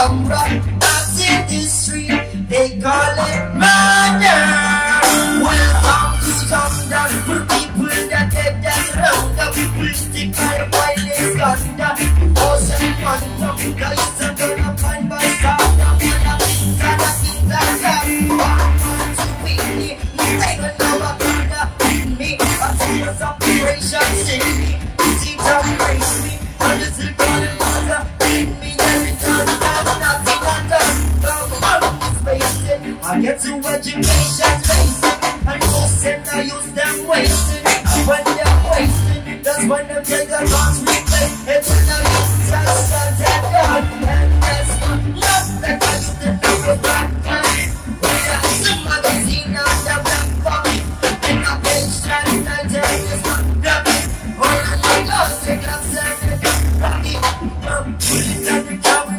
someone dancing the street. They call it murder. Welcome to Scotland for people that get them round up. Political violence under ocean quantum. Guys are gonna find by Scotland. Operations in me, see them race me Get to a gymnasium place And most and I use them wasting When they're wasting That's when they get the wrong we play And when I use that shot that gun And that's not love That I use the number back When I see my scene on the platform And I play shot that day It's not nothing When I lost it, I'm second I'm the